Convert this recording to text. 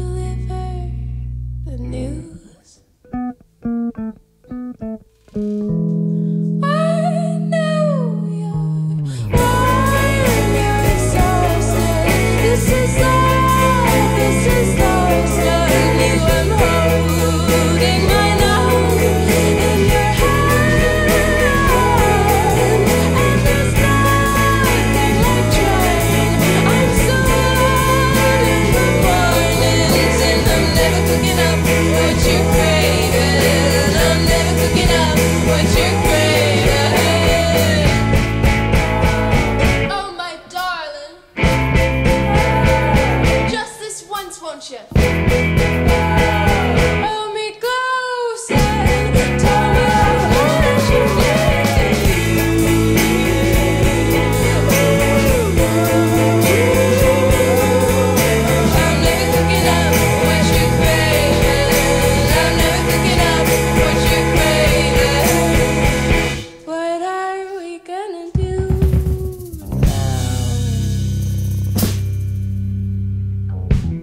deliver the news.